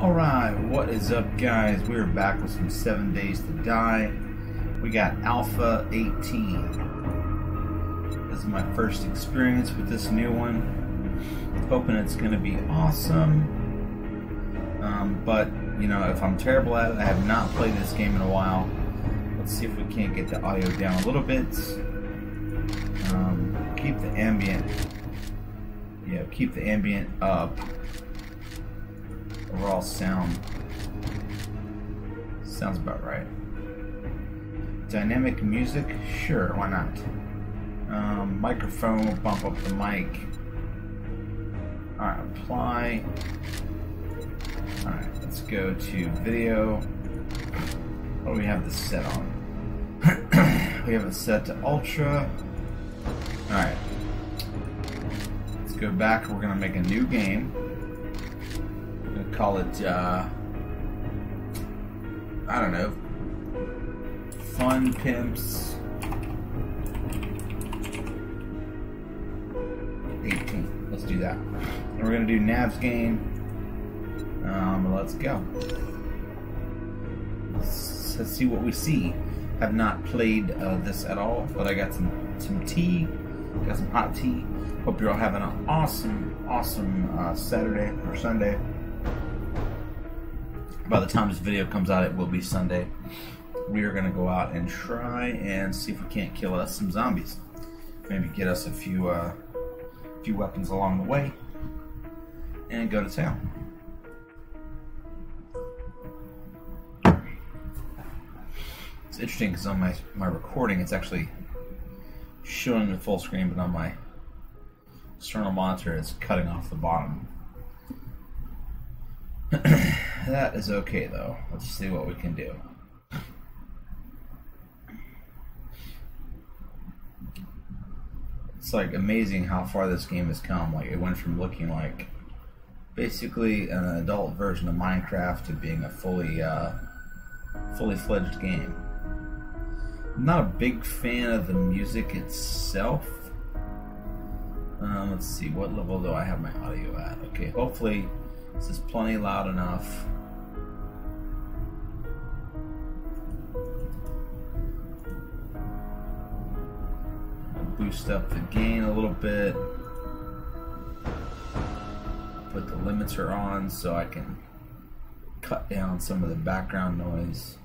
Alright, what is up guys? We're back with some 7 Days to Die. We got Alpha 18. This is my first experience with this new one. Hoping it's going to be awesome. Um, but, you know, if I'm terrible at it, I have not played this game in a while. Let's see if we can't get the audio down a little bit. Um, keep the ambient, yeah, keep the ambient up overall sound sounds about right. Dynamic music, sure, why not? Um, microphone, bump up the mic. Alright, apply. Alright, let's go to video. What do we have this set on? we have it set to ultra. Alright. Let's go back. We're going to make a new game call it, uh, I don't know, Fun Pimps 18. Let's do that. And we're going to do Navezgane. Um, let's go. Let's, let's, see what we see. Have not played uh, this at all, but I got some, some tea, got some hot tea. Hope you're all having an awesome, awesome uh, Saturday or Sunday by the time this video comes out, it will be Sunday. We are going to go out and try and see if we can't kill us some zombies. Maybe get us a few, uh, few weapons along the way and go to town. It's interesting because on my, my recording, it's actually showing the full screen, but on my external monitor, it's cutting off the bottom. that is okay though. Let's see what we can do. It's like amazing how far this game has come. Like it went from looking like basically an adult version of Minecraft to being a fully uh, fully fledged game. I'm not a big fan of the music itself. Um, let's see, what level do I have my audio at? Okay, hopefully this is plenty loud enough. boost up the gain a little bit. Put the limiter on so I can cut down some of the background noise.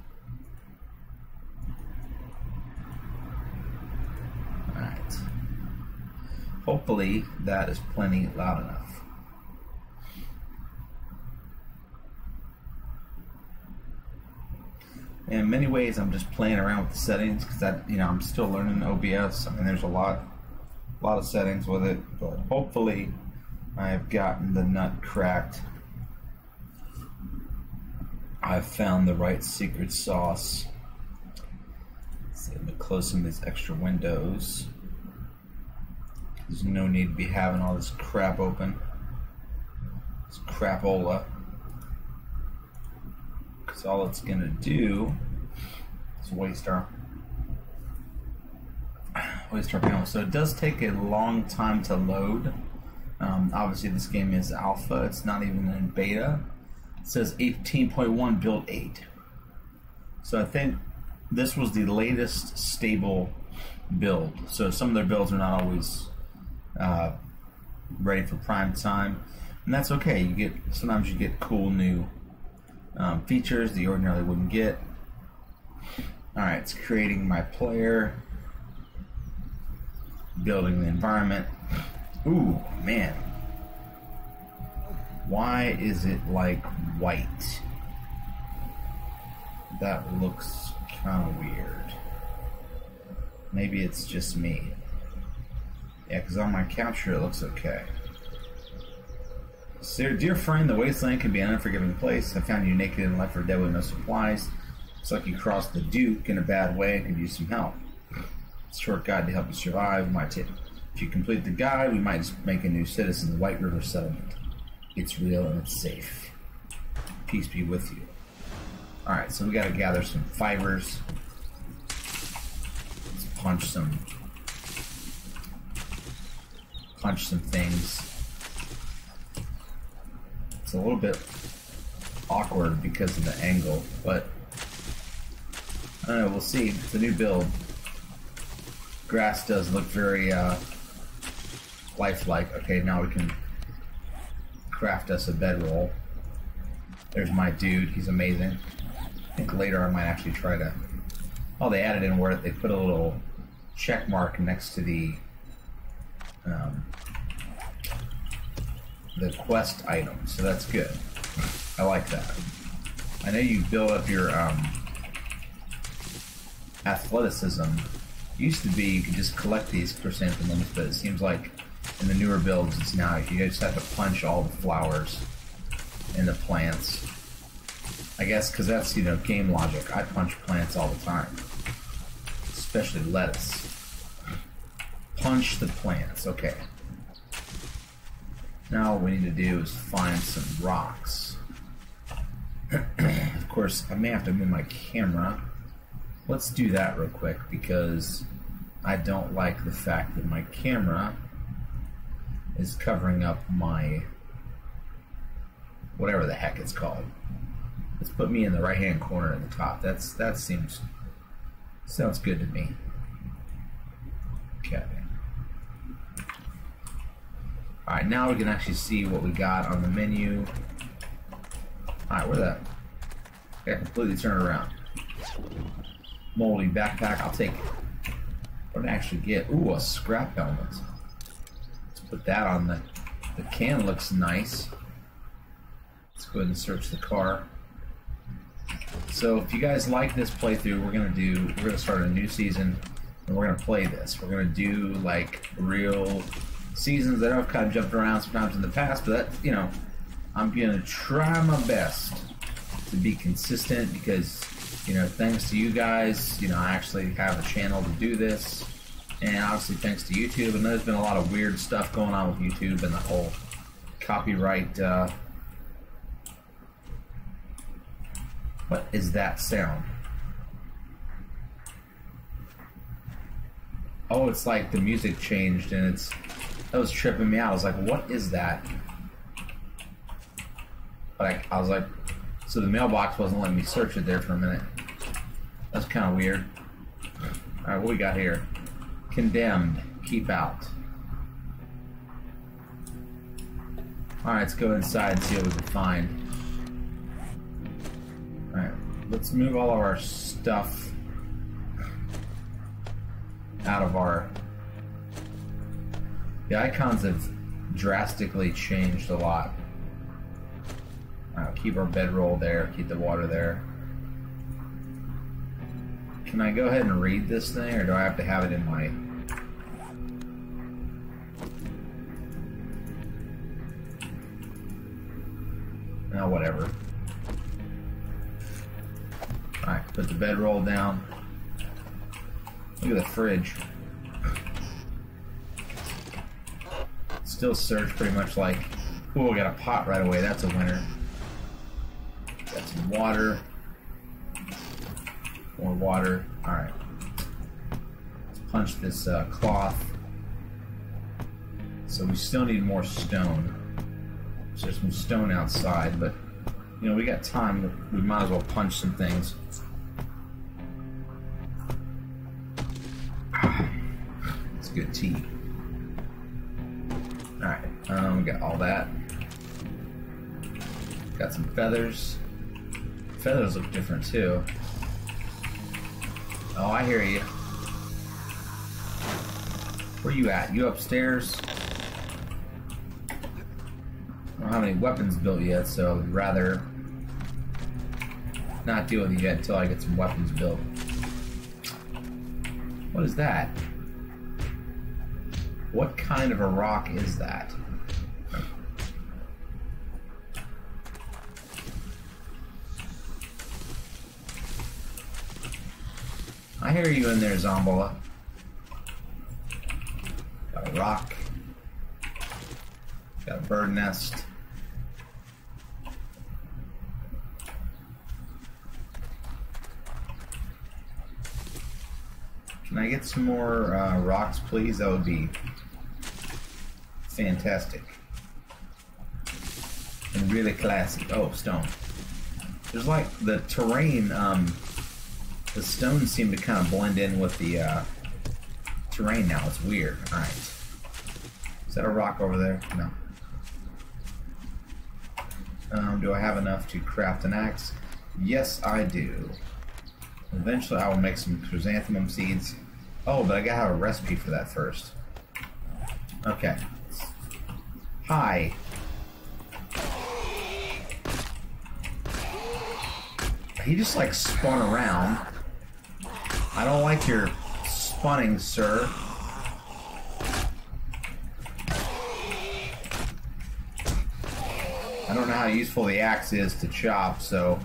Alright. Hopefully that is plenty loud enough. In many ways I'm just playing around with the settings because that you know I'm still learning OBS. I mean there's a lot a lot of settings with it, but hopefully I've gotten the nut cracked. I've found the right secret sauce. Let me close some of these extra windows. There's no need to be having all this crap open. This crapola. Because all it's going to do is waste our waste our panel. So it does take a long time to load. Um, obviously, this game is alpha. It's not even in beta. It says 18.1 build 8. So I think this was the latest stable build. So some of their builds are not always uh, ready for prime time, and that's okay. You get sometimes you get cool new um, features that you ordinarily wouldn't get. Alright, it's creating my player, building the environment. Ooh, man. Why is it like white? That looks kind of weird. Maybe it's just me. Yeah, because on my capture it looks okay. Sir, dear friend, the wasteland can be an unforgiving place. I found you naked and left for dead with no supplies. It's like you crossed the Duke in a bad way and could use some help. Short guide to help you survive. My tip. If you complete the guide, we might make a new citizen, the White River Settlement. It's real and it's safe. Peace be with you. Alright, so we gotta gather some fibers. Let's punch some punch some things. It's a little bit awkward because of the angle, but I don't know. We'll see. It's a new build. Grass does look very uh, lifelike. Okay, now we can craft us a bedroll. There's my dude. He's amazing. I think later I might actually try to. Oh, they added in where they put a little check mark next to the um, the quest item, so that's good. I like that. I know you build up your um, athleticism. Used to be you could just collect these chrysanthemums, but it seems like in the newer builds it's now you just have to punch all the flowers and the plants. I guess because that's you know game logic. I punch plants all the time, especially lettuce. Punch the plants. Okay. Now what we need to do is find some rocks. of course, I may have to move my camera. Let's do that real quick because I don't like the fact that my camera is covering up my whatever the heck it's called. Let's put me in the right hand corner at the top. That's that seems sounds good to me. Okay. Alright, now we can actually see what we got on the menu. Alright, where that? Okay, completely turn around. Moldy backpack, I'll take it. What did I actually get? Ooh, a scrap helmet. Let's put that on the the can looks nice. Let's go ahead and search the car. So if you guys like this playthrough, we're gonna do we're gonna start a new season and we're gonna play this. We're gonna do like real seasons that I've kind of jumped around sometimes in the past, but you know, I'm gonna try my best to be consistent because, you know, thanks to you guys, you know, I actually have a channel to do this, and obviously thanks to YouTube. And there's been a lot of weird stuff going on with YouTube and the whole copyright. Uh, what is that sound? Oh, it's like the music changed and it's that was tripping me out. I was like, what is that? But I, I was like, so the mailbox wasn't letting me search it there for a minute. That's kind of weird. Alright, what we got here? Condemned. Keep out. Alright, let's go inside and see what we can find. Alright, let's move all of our stuff out of our the icons have drastically changed a lot. Uh, keep our bedroll there, keep the water there. Can I go ahead and read this thing, or do I have to have it in my... No, whatever. Alright, put the bedroll down. Look at the fridge. Still search pretty much like, oh, got a pot right away. That's a winner. Got some water. More water. All right. Let's punch this uh, cloth. So we still need more stone. So there's some stone outside, but you know we got time. We might as well punch some things. It's good tea. Um, got all that. Got some feathers. Feathers look different too. Oh, I hear you. Where you at? You upstairs? I don't have any weapons built yet, so I'd rather not deal with you yet until I get some weapons built. What is that? What kind of a rock is that? I hear you in there, Zombola. Got a rock. Got a bird nest. Can I get some more uh, rocks, please? That would be fantastic. And really classy. Oh, stone. There's like the terrain, um, the stones seem to kind of blend in with the uh, terrain now. It's weird. Alright. Is that a rock over there? No. Um, do I have enough to craft an axe? Yes, I do. Eventually, I will make some chrysanthemum seeds. Oh, but I gotta have a recipe for that first. Okay. Hi. He just like spun around. I don't like your spunning, sir. I don't know how useful the axe is to chop, so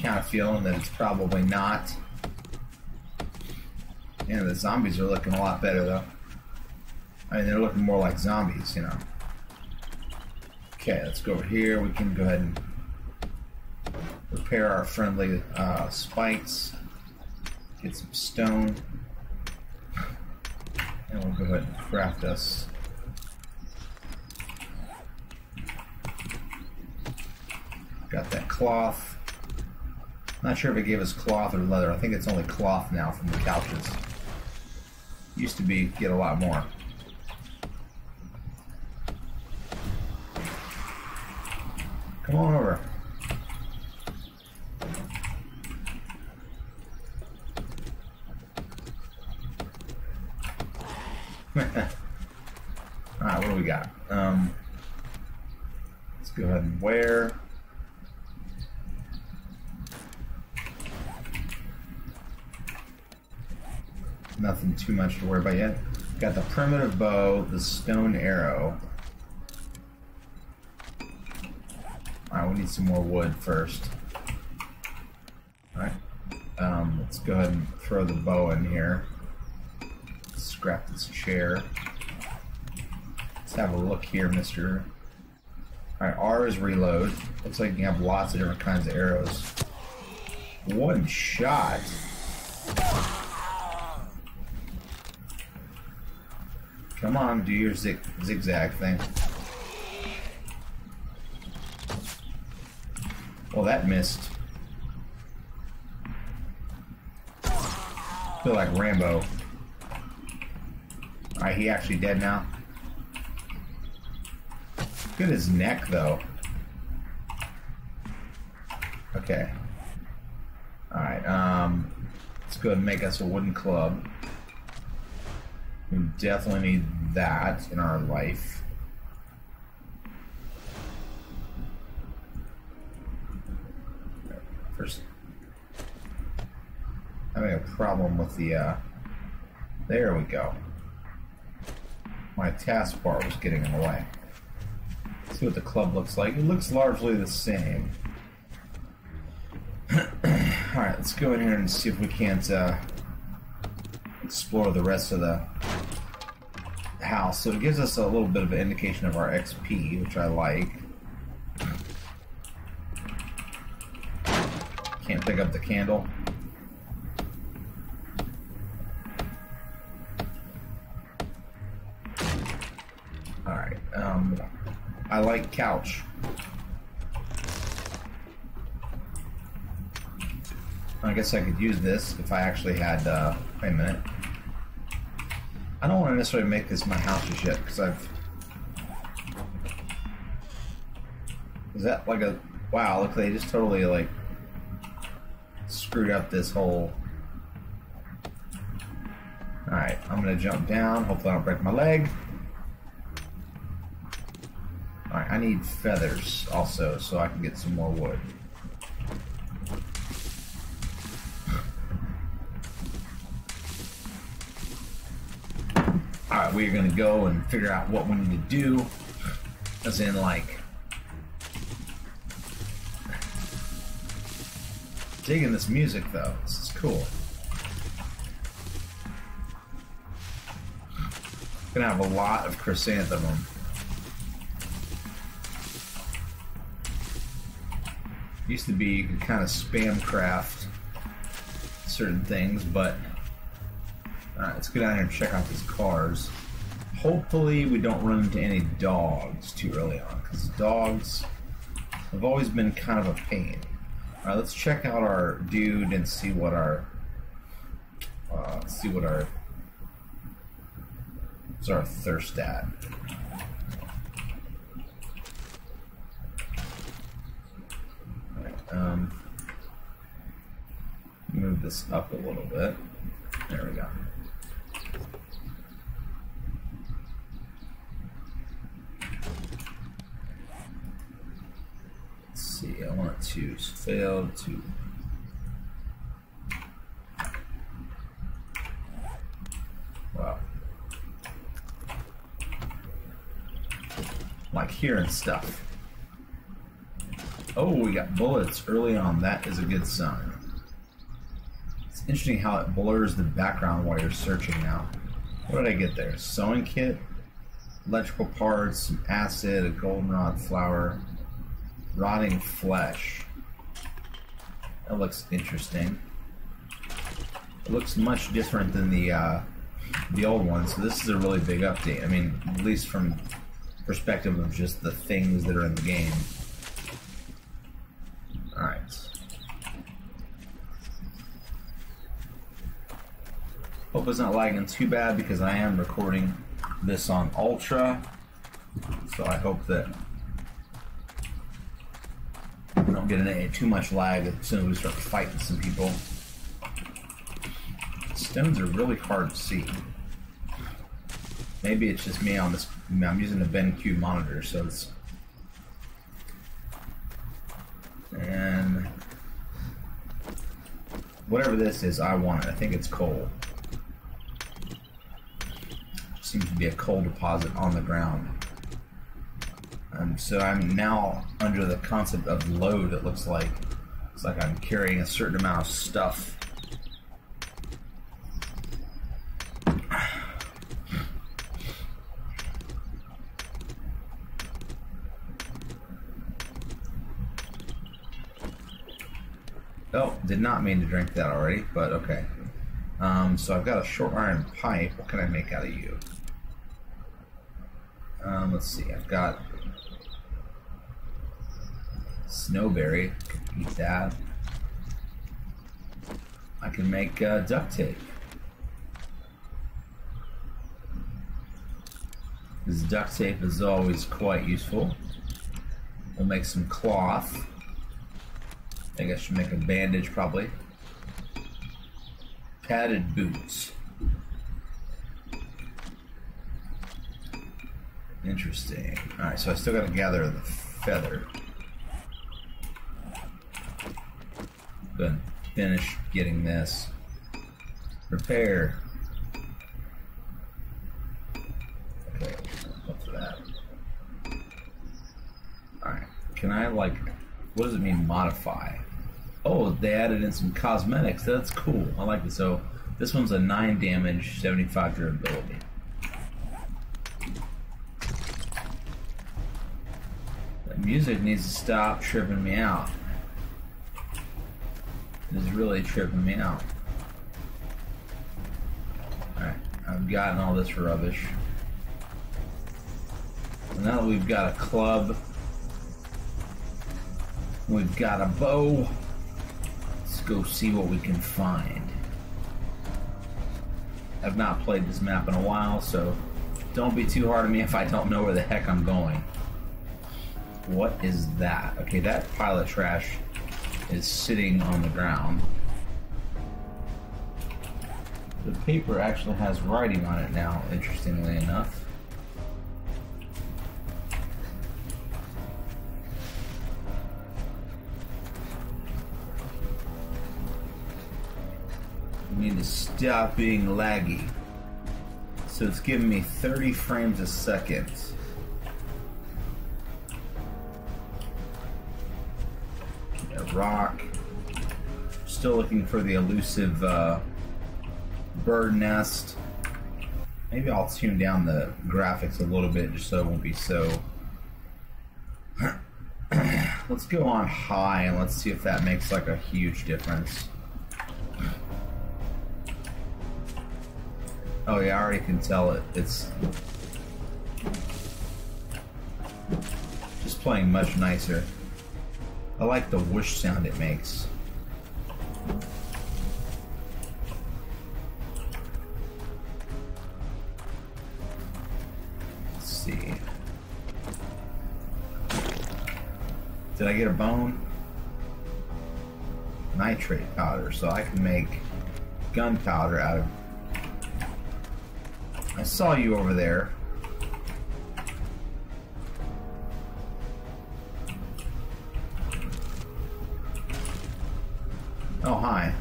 kind of feeling that it's probably not. Yeah, the zombies are looking a lot better though. I mean, they're looking more like zombies, you know. Okay, let's go over here. We can go ahead and repair our friendly uh, spikes. Get some stone. And we'll go ahead and craft us. Got that cloth. Not sure if it gave us cloth or leather. I think it's only cloth now from the couches. Used to be get a lot more. Come on over. Alright, what do we got? Um, wear. Nothing too much to worry about yet. Got the primitive bow, the stone arrow. Alright, we need some more wood first. Alright. Um, let's go ahead and throw the bow in here scrap this chair. Let's have a look here, Mr. Alright, R is reload. Looks like you have lots of different kinds of arrows. One shot. Come on, do your zig zigzag thing. Well, that missed. feel like Rambo. Alright, he actually dead now. Look at his neck, though. Okay. Alright, um... Let's go ahead and make us a wooden club. We definitely need that in our life. First... Having a problem with the, uh... There we go my taskbar was getting in the way. See what the club looks like. It looks largely the same. Alright, let's go in here and see if we can't uh, explore the rest of the house. So it gives us a little bit of an indication of our XP, which I like. Can't pick up the candle. I like couch. I guess I could use this if I actually had, uh, wait a minute. I don't want to necessarily make this my house just yet, because I've... Is that like a... Wow, look, they just totally, like, screwed up this whole... Alright, I'm gonna jump down, hopefully I don't break my leg. Alright, I need feathers also so I can get some more wood. Alright, we're gonna go and figure out what we need to do. As in, like, digging this music though. This is cool. Gonna have a lot of chrysanthemum. Used to be you could kind of spam craft certain things, but let's go down here and check out these cars. Hopefully we don't run into any dogs too early on, because dogs have always been kind of a pain. Alright, let's check out our dude and see what our uh, see what our what's our thirst at. Um move this up a little bit. There we go. Let's see, I want to fail to Wow. Like hearing stuff. Oh, we got bullets early on. That is a good sign. It's interesting how it blurs the background while you're searching now. What did I get there? Sewing kit, electrical parts, some acid, a goldenrod flower, rotting flesh. That looks interesting. It looks much different than the uh, the old one, so this is a really big update. I mean, at least from perspective of just the things that are in the game. Alright. Hope it's not lagging too bad because I am recording this on Ultra. So I hope that we don't get any, too much lag as soon as we start fighting some people. Stones are really hard to see. Maybe it's just me on this. I'm using a BenQ monitor, so it's. And whatever this is, I want it. I think it's coal. Seems to be a coal deposit on the ground. Um, so I'm now under the concept of load. It looks like it's like I'm carrying a certain amount of stuff Oh, did not mean to drink that already, but okay. Um, so I've got a short iron pipe. What can I make out of you? Um, let's see. I've got snowberry. Eat that. I can make uh, duct tape. This duct tape is always quite useful. We'll make some cloth. I guess should make a bandage probably. Padded boots. Interesting. Alright, so I still gotta gather the feather. Then finish getting this. Repair. Okay, what's that? Alright, can I like, what does it mean modify? Oh, they added in some cosmetics. That's cool. I like it. So this one's a 9 damage, 75 durability. The music needs to stop tripping me out. This is really tripping me out. Alright, I've gotten all this rubbish. So now that we've got a club, we've got a bow, go see what we can find. I've not played this map in a while, so don't be too hard on me if I don't know where the heck I'm going. What is that? Okay, that pile of trash is sitting on the ground. The paper actually has writing on it now, interestingly enough. Need to stop being laggy. So it's giving me 30 frames a second. A rock. Still looking for the elusive uh, bird nest. Maybe I'll tune down the graphics a little bit just so it won't be so. let's go on high and let's see if that makes like a huge difference. Oh yeah, I already can tell it. It's just playing much nicer. I like the whoosh sound it makes. Let's see. Did I get a bone? Nitrate powder, so I can make gunpowder out of. I saw you over there. Oh, hi.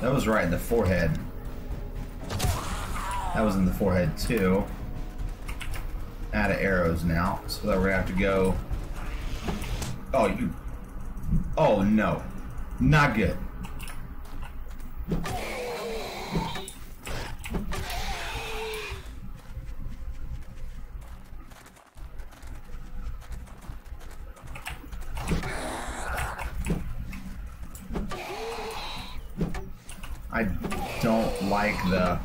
That was right in the forehead. That was in the forehead too. Out of arrows now, so that we're gonna have to go. Oh, you. Oh no, not good. I don't like the.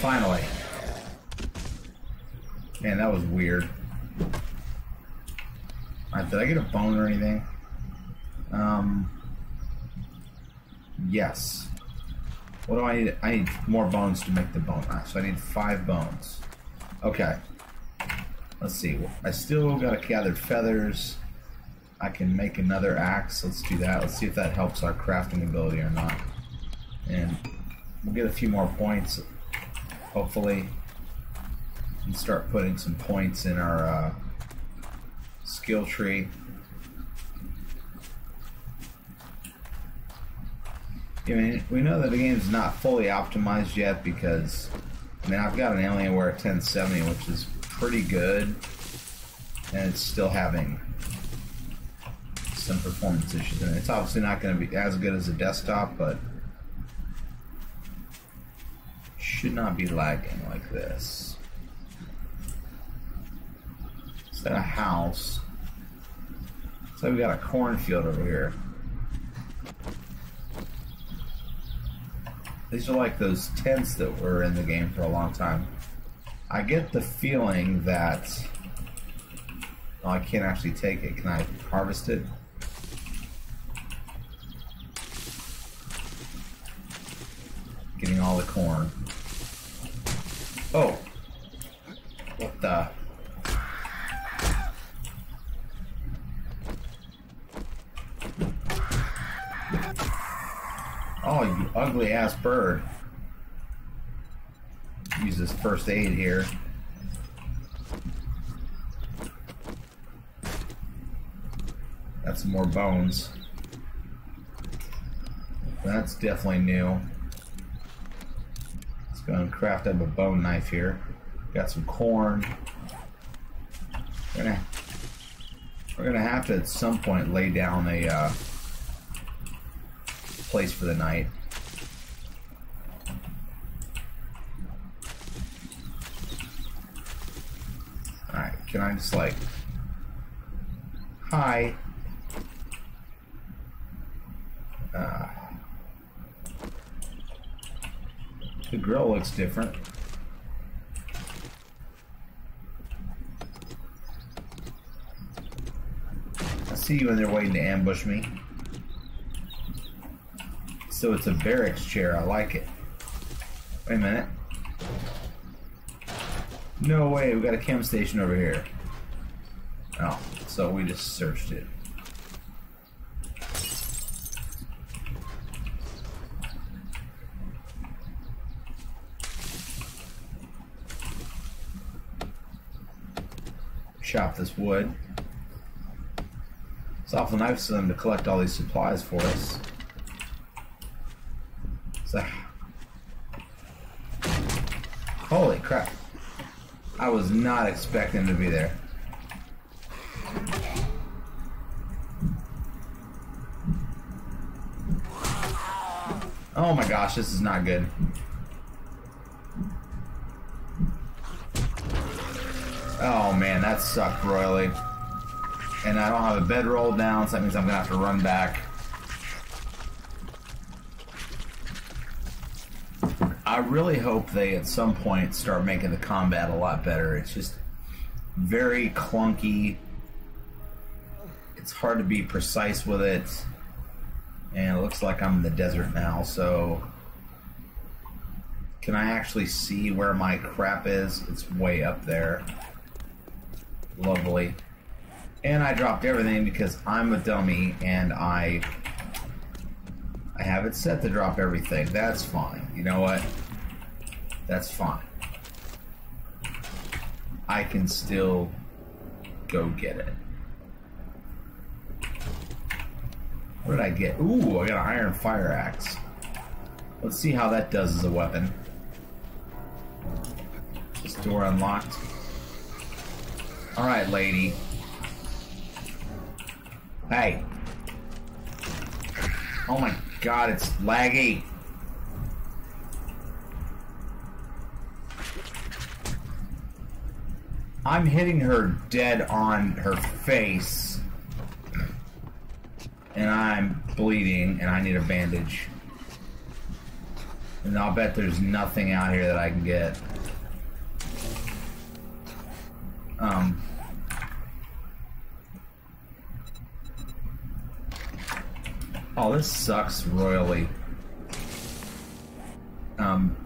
Finally. Man, that was weird. Alright, did I get a bone or anything? Um. Yes. What do I need? I need more bones to make the bone knife. So I need five bones. Okay. Let's see. I still got to gather feathers. I can make another axe. Let's do that. Let's see if that helps our crafting ability or not. And we'll get a few more points, hopefully. And start putting some points in our uh, skill tree. I mean, we know that the game's not fully optimized yet because, I mean, I've got an Alienware 1070, which is pretty good, and it's still having some performance issues. And it's obviously not going to be as good as a desktop, but should not be lagging like this. Is that a house? So we've got a cornfield over here. These are like those tents that were in the game for a long time. I get the feeling that oh, I can't actually take it. Can I harvest it? Getting all the corn. Oh! What the? Oh, you ugly ass bird. Use this first aid here. Got some more bones. That's definitely new. Let's go and craft up a bone knife here. Got some corn. We're gonna, we're gonna have to at some point lay down a uh, place for the night. Alright, can I just like... Hi. Uh, the grill looks different. I see you when they're waiting to ambush me. So it's a barracks chair. I like it. Wait a minute. No way. We got a chem station over here. Oh, so we just searched it. Chop this wood. It's awful nice of them to collect all these supplies for us. So, holy crap. Not expecting to be there. Oh my gosh, this is not good. Oh man, that sucked royally. And I don't have a bed rolled down, so that means I'm gonna have to run back. I really hope they at some point start making the combat a lot better. It's just very clunky. It's hard to be precise with it. And it looks like I'm in the desert now, so can I actually see where my crap is? It's way up there. Lovely. And I dropped everything because I'm a dummy and I I have it set to drop everything. That's fine. You know what? That's fine. I can still go get it. What did I get? Ooh, I got an iron fire axe. Let's see how that does as a weapon. This door unlocked. Alright, lady. Hey. Oh my god, it's laggy. I'm hitting her dead on her face. And I'm bleeding and I need a bandage. And I'll bet there's nothing out here that I can get. Um, oh, this sucks royally. Um,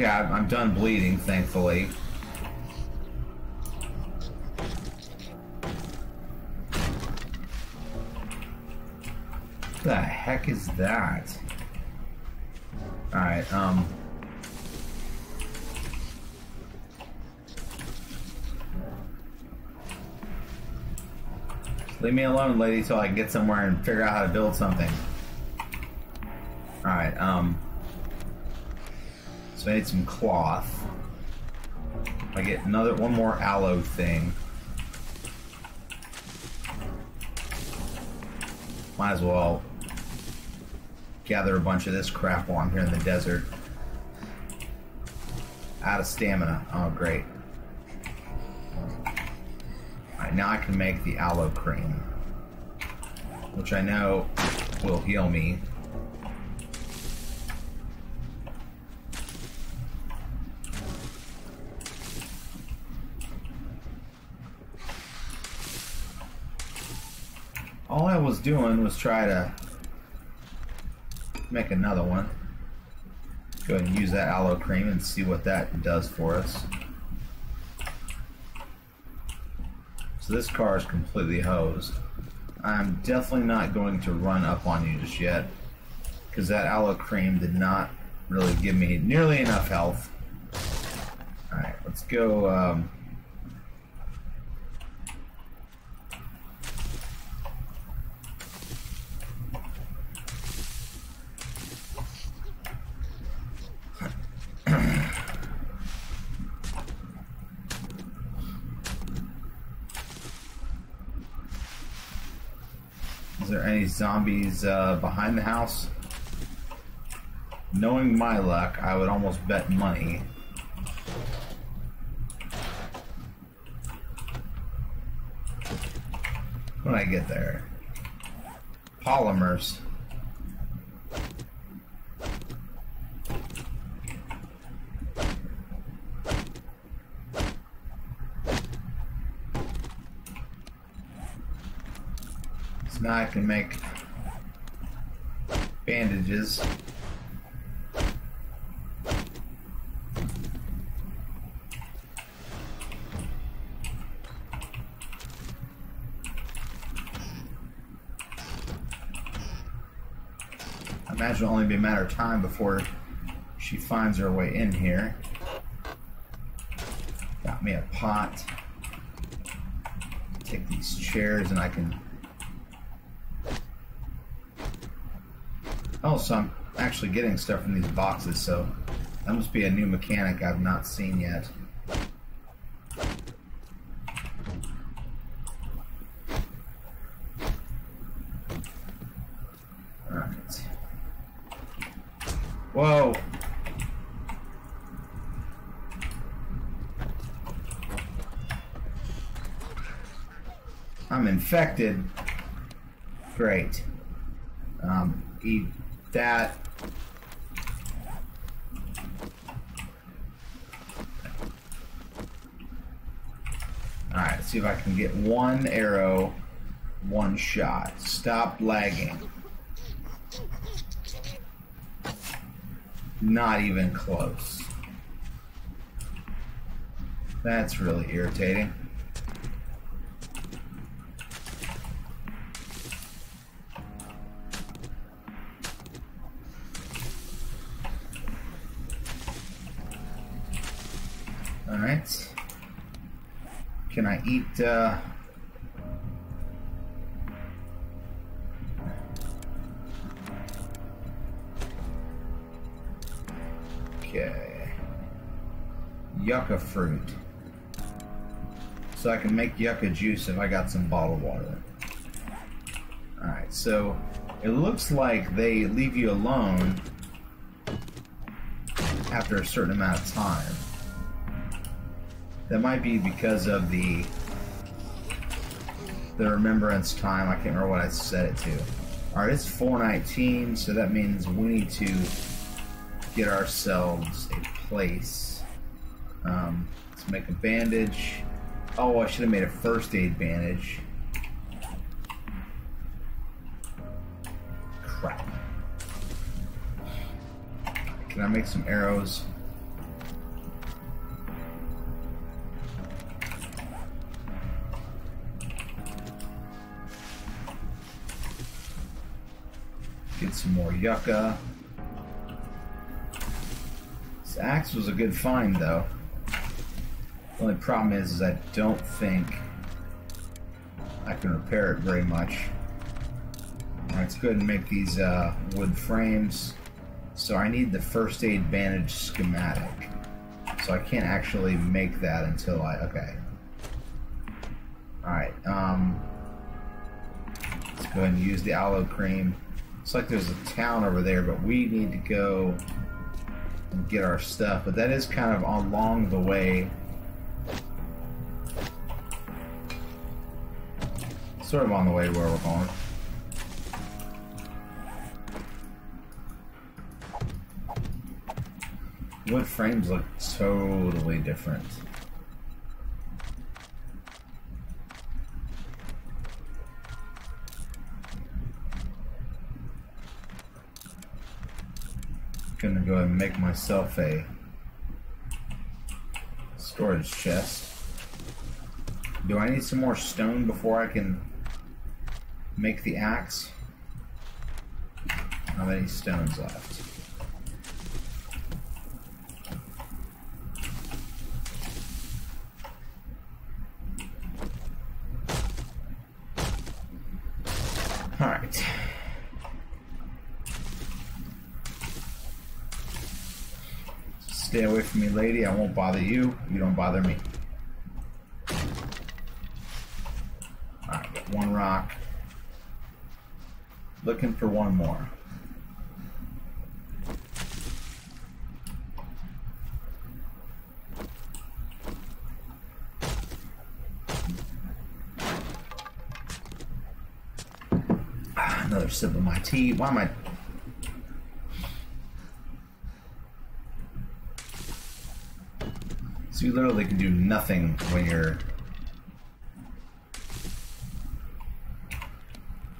okay, I'm, I'm done bleeding, thankfully. What the heck is that? Alright, um... Leave me alone, lady, till I can get somewhere and figure out how to build something. I need some cloth. I get another, one more aloe thing. Might as well gather a bunch of this crap while I'm here in the desert. Out of stamina. Oh, great. Alright, now I can make the aloe cream. Which I know will heal me. All I doing was try to make another one. Go ahead and use that aloe cream and see what that does for us. So this car is completely hosed. I'm definitely not going to run up on you just yet because that aloe cream did not really give me nearly enough health. Alright, let's go um, zombies uh, behind the house. Knowing my luck, I would almost bet money. When I get there. Polymers. Now I can make bandages. I imagine it'll only be a matter of time before she finds her way in here. Got me a pot. Take these chairs and I can so I'm actually getting stuff from these boxes, so that must be a new mechanic I've not seen yet. Alright. Whoa! I'm infected. Great. Um, eat that. Alright, see if I can get one arrow, one shot. Stop lagging. Not even close. That's really irritating. Alright. Can I eat, uh... Okay. Yucca fruit. So I can make yucca juice if I got some bottled water. Alright, so it looks like they leave you alone after a certain amount of time. That might be because of the the remembrance time. I can't remember what I set it to. Alright, it's 419, so that means we need to get ourselves a place. Um, let's make a bandage. Oh, I should have made a first aid bandage. Crap. Can I make some arrows? Get some more yucca. This axe was a good find, though. The only problem is, is I don't think I can repair it very much. Alright, let's go ahead and make these uh, wood frames. So I need the first aid bandage schematic. So I can't actually make that until I... Okay. Alright, um... Let's go ahead and use the aloe cream. Looks like there's a town over there, but we need to go and get our stuff. But that is kind of along the way. Sort of on the way where we're going. Wood frames look totally different. Go ahead and make myself a storage chest. Do I need some more stone before I can make the axe? How many stones left? Alright. Lady. I won't bother you. You don't bother me. Alright, got one rock. Looking for one more. Ah, another sip of my tea. Why am I So you literally can do nothing when you're.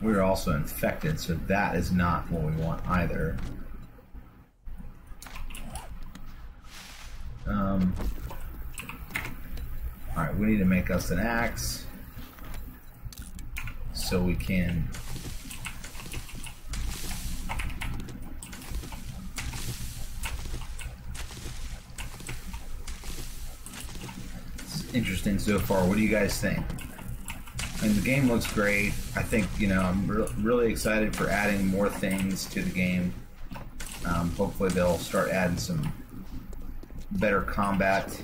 We're also infected, so that is not what we want either. Um, Alright, we need to make us an axe so we can interesting so far. What do you guys think? And the game looks great. I think, you know, I'm re really excited for adding more things to the game. Um, hopefully they'll start adding some better combat.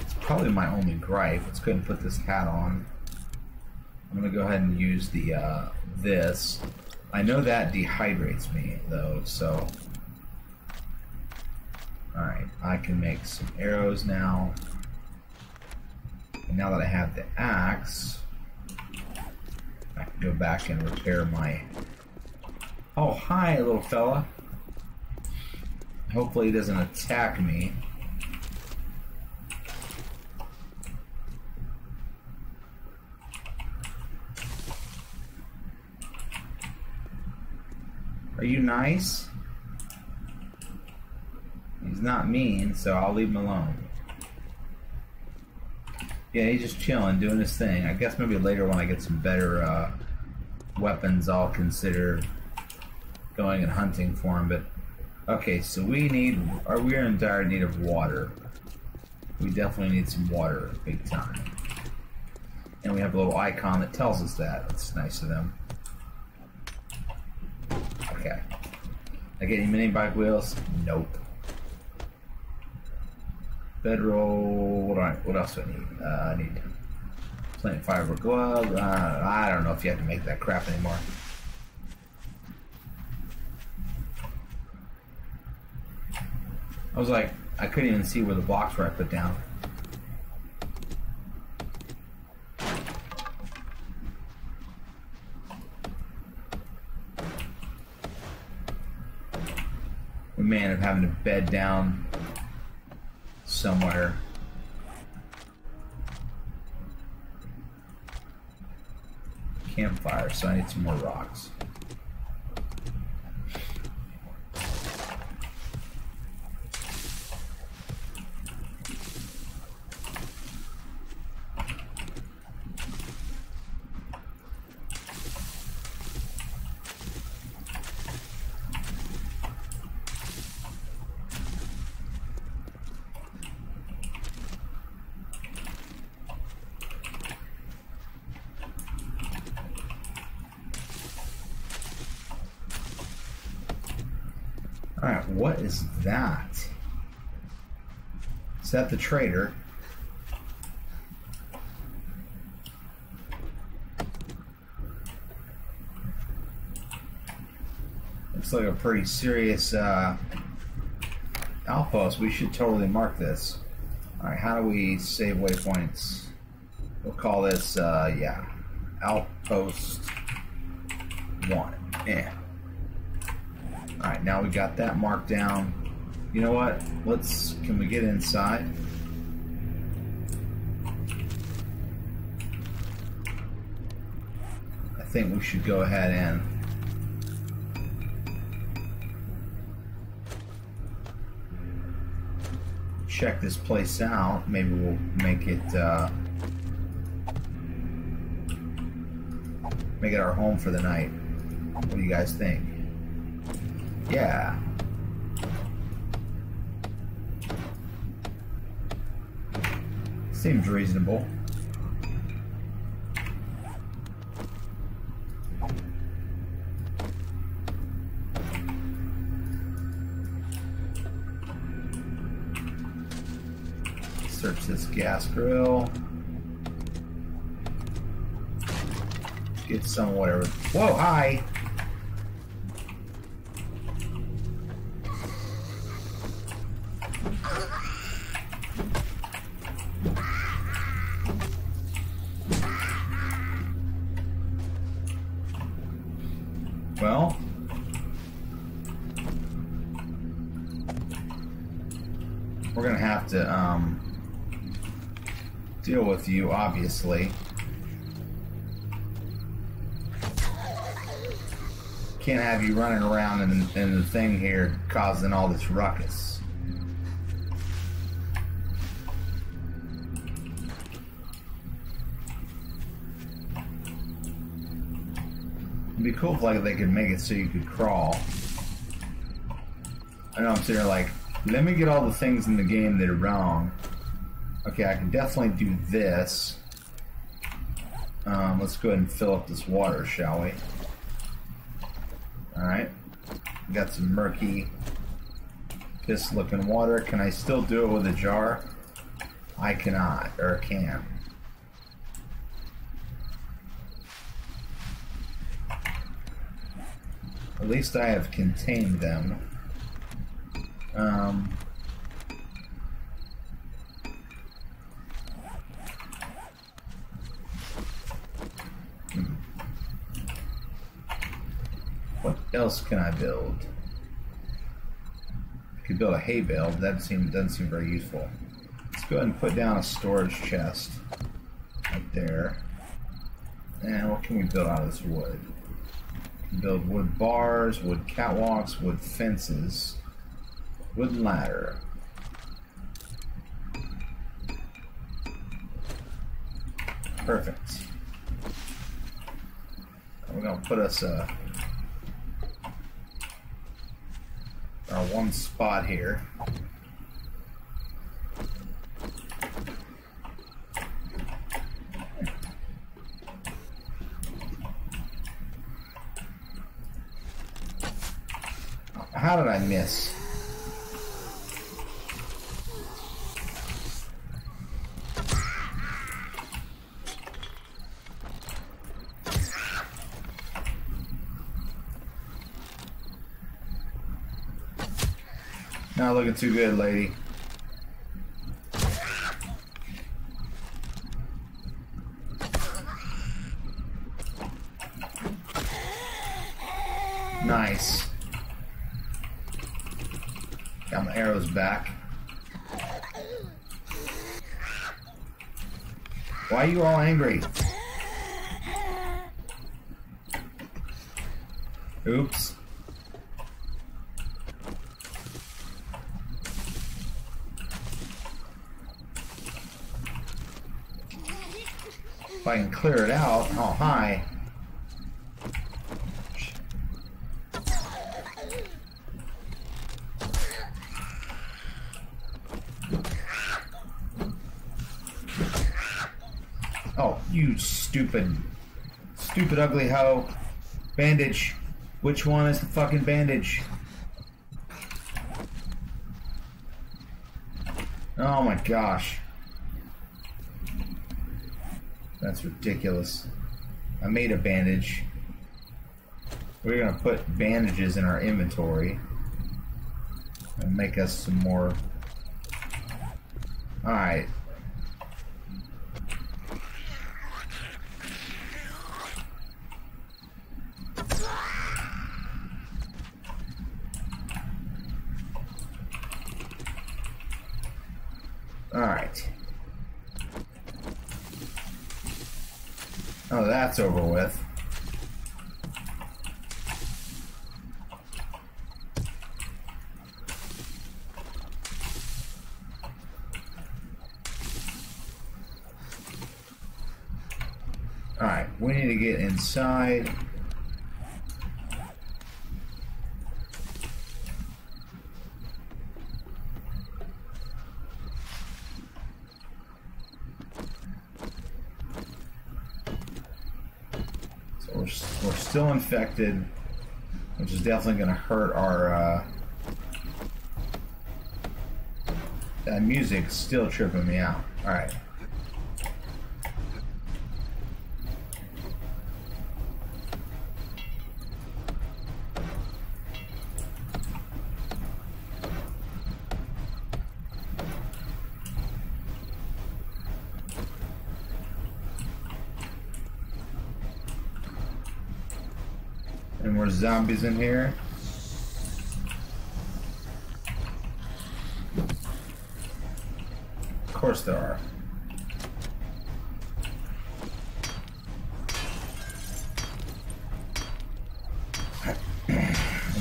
It's probably my only gripe. Let's go ahead and put this hat on. I'm to go ahead and use the uh, this. I know that dehydrates me, though, so... Alright, I can make some arrows now. Now that I have the axe, I can go back and repair my. Oh, hi, little fella. Hopefully, he doesn't attack me. Are you nice? He's not mean, so I'll leave him alone. Yeah, he's just chilling, doing his thing. I guess maybe later when I get some better uh, weapons, I'll consider going and hunting for him. But okay, so we need, are we are in dire need of water? We definitely need some water, big time. And we have a little icon that tells us that. That's nice of them. Okay. I get any mini bike wheels? Nope. Bedroll. What, do I, what else do I need? Uh, I need plant fiber glove. Uh, I don't know if you have to make that crap anymore. I was like, I couldn't even see where the blocks were I put down. End up having to bed down somewhere. Campfire, so I need some more rocks. Alright, what is that? Is that the trader? Looks like a pretty serious uh, outpost. We should totally mark this. Alright, how do we save waypoints? We'll call this, uh, yeah, Outpost 1. Yeah. Alright, now we got that marked down. You know what? Let's, can we get inside? I think we should go ahead and check this place out. Maybe we'll make it, uh, make it our home for the night. What do you guys think? Yeah. Seems reasonable. Search this gas grill. Get some whatever. Whoa, hi! Deal with you, obviously. Can't have you running around in, in the thing here causing all this ruckus. It'd be cool if like they could make it so you could crawl. I know I'm sitting there like, let me get all the things in the game that are wrong. Okay, I can definitely do this. Um, let's go ahead and fill up this water, shall we? Alright. Got some murky, piss looking water. Can I still do it with a jar? I cannot, or can. At least I have contained them. Um, What else can I build? I could build a hay bale, but that seem, doesn't seem very useful. Let's go ahead and put down a storage chest. Right there. And what can we build out of this wood? build wood bars, wood catwalks, wood fences, wood ladder. Perfect. We're gonna put us uh, one spot here. How did I miss? Not looking too good, lady. Nice. Got my arrows back. Why are you all angry? Oops. If I can clear it out, how high? Oh, you stupid, stupid ugly hoe. Bandage. Which one is the fucking bandage? Oh my gosh. That's ridiculous. I made a bandage. We're gonna put bandages in our inventory and make us some more. Alright. Oh, that's over with. Alright, we need to get inside. So we're, we're still infected, which is definitely going to hurt our. Uh, that music's still tripping me out. All right. More zombies in here? Of course there are. I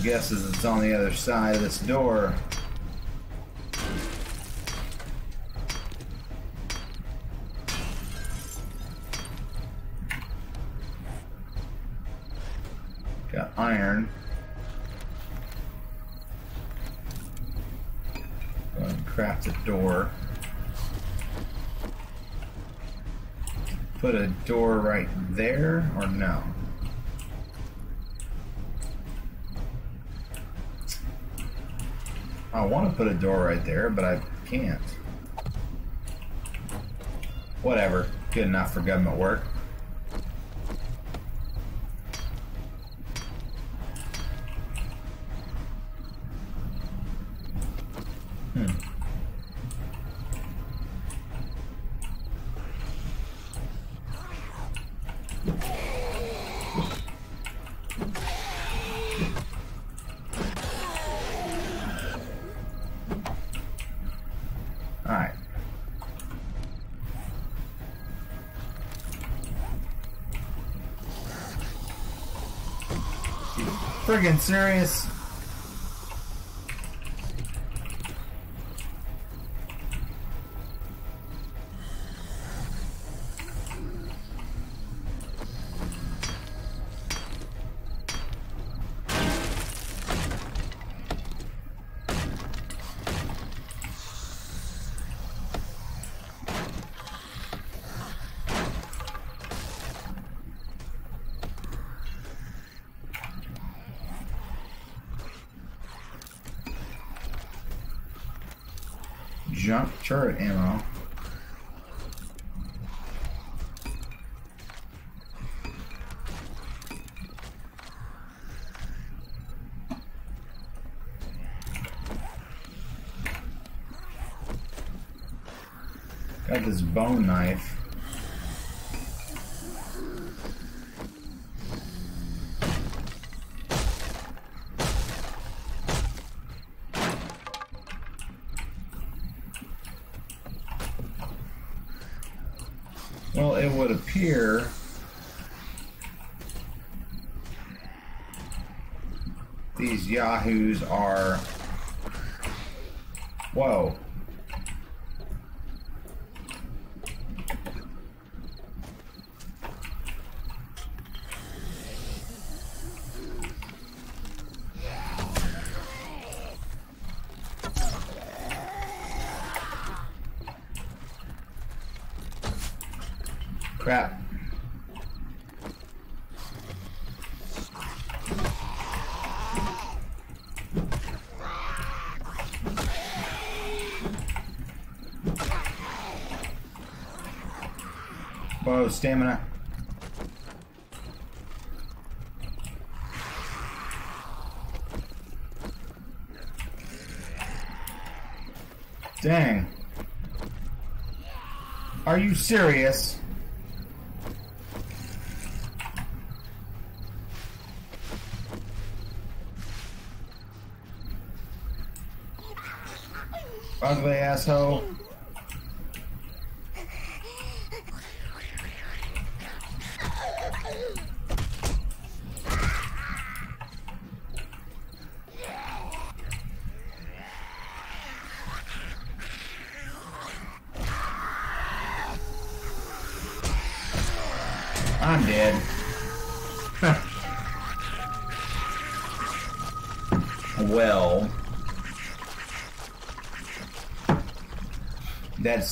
guess it's on the other side of this door. Door right there, or no? I want to put a door right there, but I can't. Whatever. Good enough for government work. Friggin' serious? Junk turret ammo. Got this bone knife. Well, it would appear these yahoos are. Whoa. Crap. Whoa, stamina. Dang. Are you serious? Ugly asshole.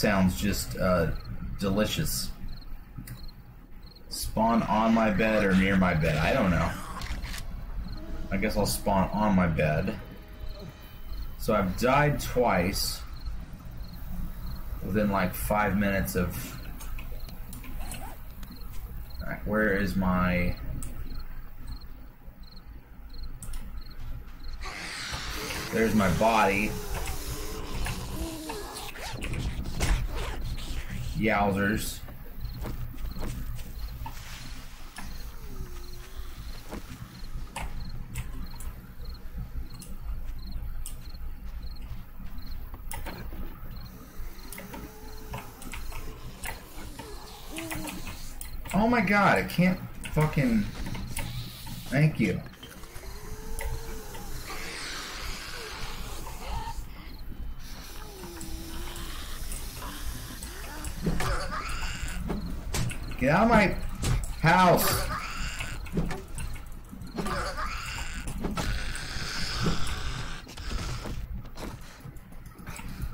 Sounds just uh, delicious. Spawn on my bed or near my bed? I don't know. I guess I'll spawn on my bed. So I've died twice within like five minutes of Alright, where is my... There's my body. Yowzers. Oh my god, I can't fucking. Thank you. Get out of my house.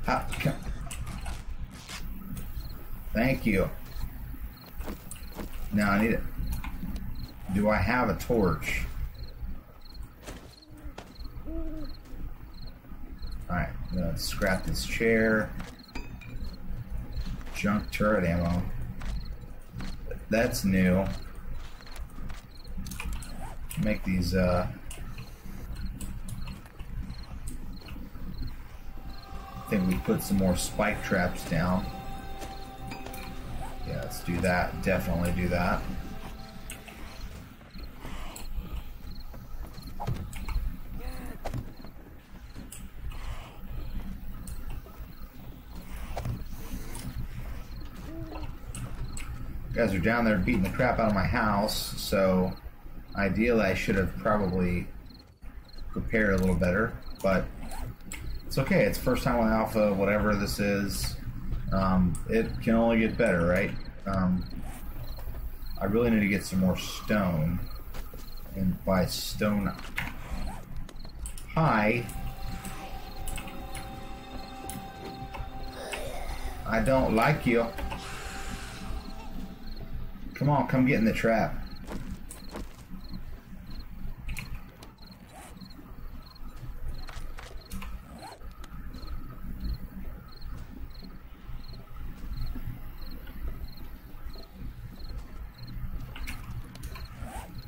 Ah, How, can, thank you. Now I need it. Do I have a torch? Alright, let's scrap this chair. Junk turret ammo. That's new. Make these, uh... I think we put some more spike traps down. Yeah, let's do that. Definitely do that. Down there beating the crap out of my house, so ideally I should have probably prepared a little better, but it's okay. It's first time on alpha, whatever this is. Um, it can only get better, right? Um, I really need to get some more stone. And by stone... Hi. I don't like you. Come on, come get in the trap.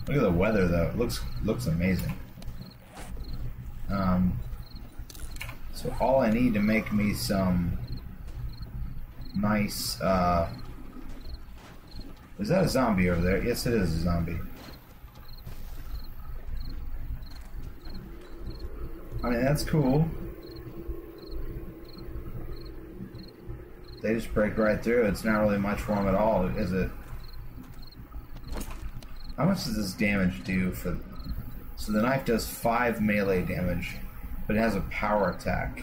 Look at the weather though. It looks looks amazing. Um, so all I need to make me some nice uh, is that a zombie over there? Yes, it is a zombie. I mean, that's cool. They just break right through. It's not really much for them at all, is it? How much does this damage do for... So the knife does 5 melee damage, but it has a power attack.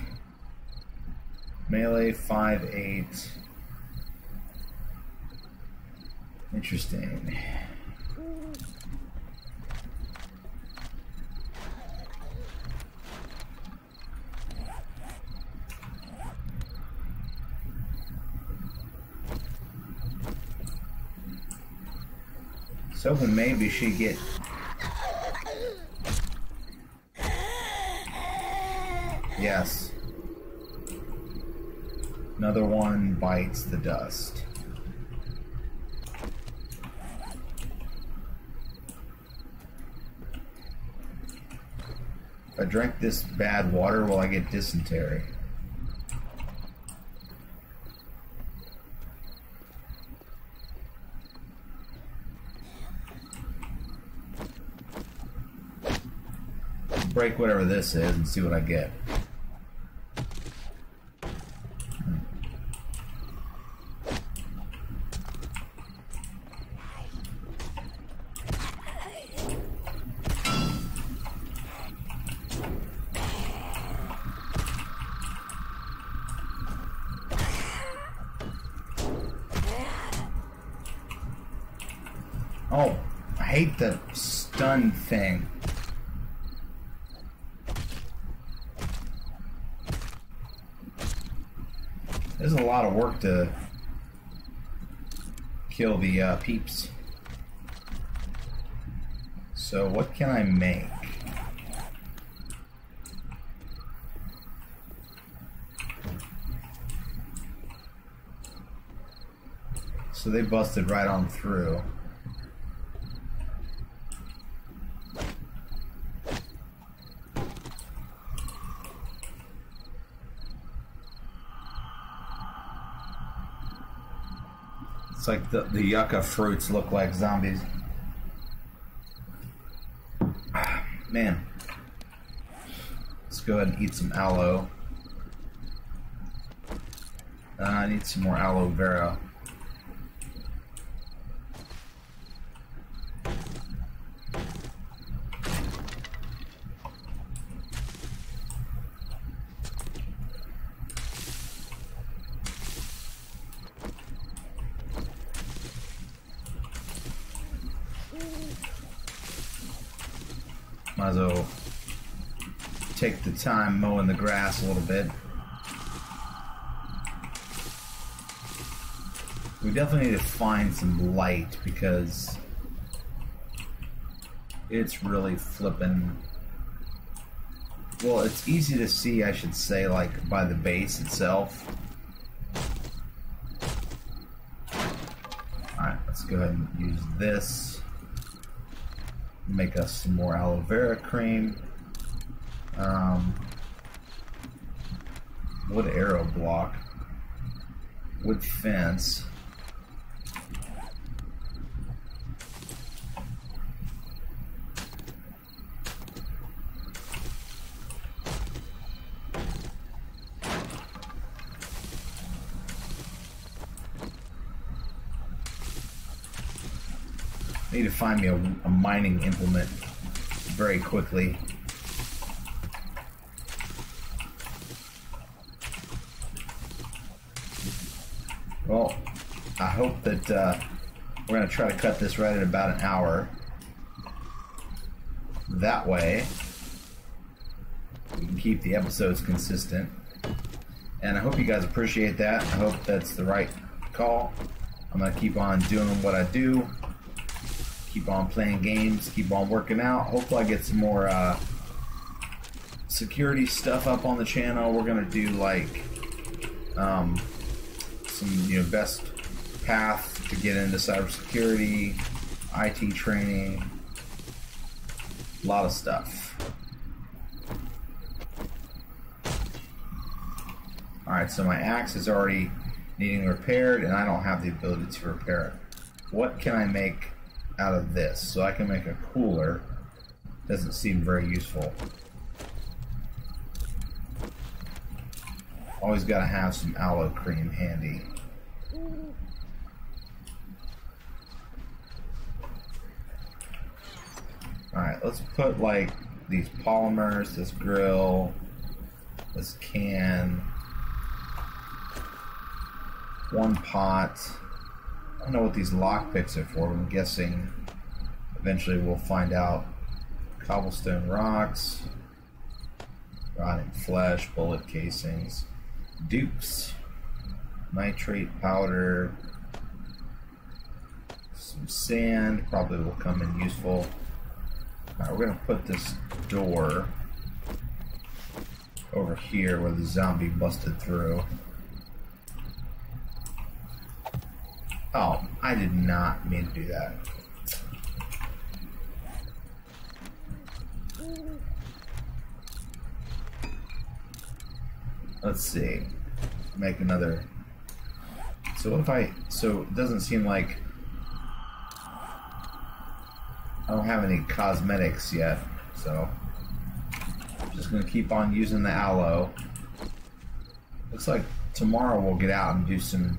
Melee, 5, 8... Interesting. So maybe she get Yes. Another one bites the dust. I drink this bad water, will I get dysentery? Break whatever this is and see what I get. Oh, I hate the stun thing. There's a lot of work to kill the uh, peeps. So what can I make? So they busted right on through. Like the, the yucca fruits look like zombies. Man. Let's go ahead and eat some aloe. Uh, I need some more aloe vera. Might as well take the time mowing the grass a little bit. We definitely need to find some light because it's really flipping. Well, it's easy to see, I should say, like by the base itself. Alright, let's go ahead and use this make us some more aloe vera cream. Um, wood arrow block. Wood fence. Need to find me a, a mining implement very quickly. Well, I hope that uh, we're going to try to cut this right at about an hour. That way, we can keep the episodes consistent. And I hope you guys appreciate that. I hope that's the right call. I'm going to keep on doing what I do. Keep on playing games. Keep on working out. Hopefully I get some more uh, security stuff up on the channel. We're going to do like um, some, you know, best path to get into cybersecurity, IT training, a lot of stuff. Alright, so my axe is already needing repaired and I don't have the ability to repair it. What can I make out of this? So I can make a cooler. Doesn't seem very useful. Always gotta have some aloe cream handy. Alright, let's put like these polymers, this grill, this can, one pot. I don't know what these lockpicks are for. I'm guessing eventually we'll find out. Cobblestone rocks, rotting flesh, bullet casings, dukes, nitrate powder, some sand probably will come in useful. We're gonna put this door over here where the zombie busted through. Oh, I did not mean to do that. Let's see. Make another. So what if I... So it doesn't seem like... I don't have any cosmetics yet, so... I'm just to keep on using the aloe. Looks like tomorrow we'll get out and do some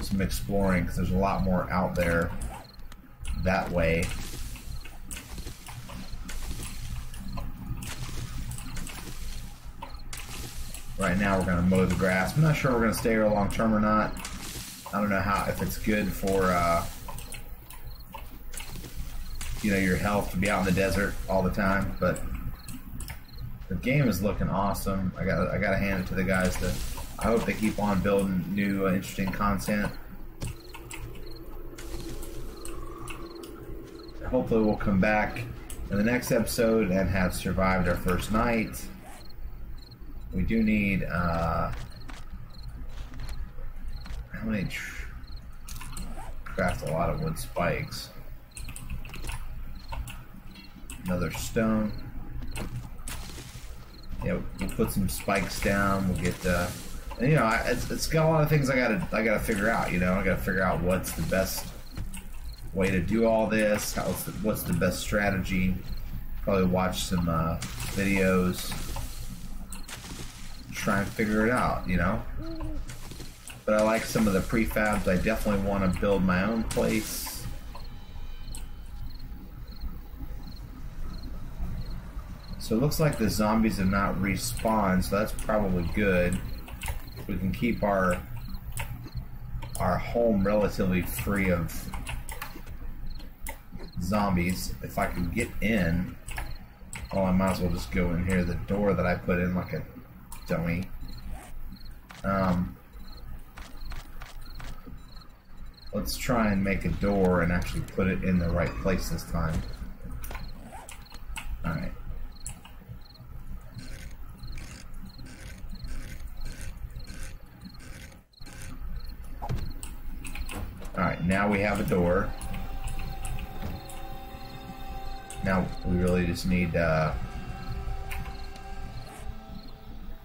some exploring because there's a lot more out there that way. Right now we're going to mow the grass. I'm not sure we're going to stay here long term or not. I don't know how if it's good for uh, you know your health to be out in the desert all the time, but the game is looking awesome. I got I got to hand it to the guys to I hope they keep on building new uh, interesting content. Hopefully we'll come back in the next episode and have survived our first night. We do need, uh, how many, craft a lot of wood spikes. Another stone. Yeah, we'll put some spikes down. We'll get, uh, you know, it's, it's got a lot of things I gotta I gotta figure out. You know, I gotta figure out what's the best way to do all this. What's the, what's the best strategy? Probably watch some uh, videos, try and figure it out. You know, but I like some of the prefabs. I definitely want to build my own place. So it looks like the zombies have not respawned, so that's probably good we can keep our our home relatively free of zombies. If I can get in, well, I might as well just go in here. The door that I put in like a dummy. Um, let's try and make a door and actually put it in the right place this time. Alright. Alright, now we have a door. Now we really just need, uh...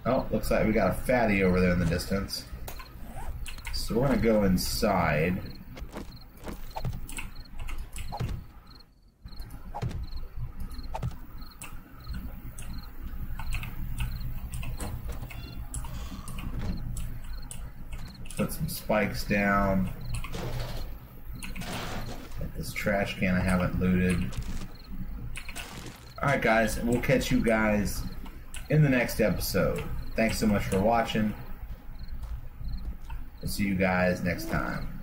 Oh, looks like we got a fatty over there in the distance. So we're gonna go inside. Put some spikes down this trash can I haven't looted. Alright guys, we'll catch you guys in the next episode. Thanks so much for watching. We'll see you guys next time.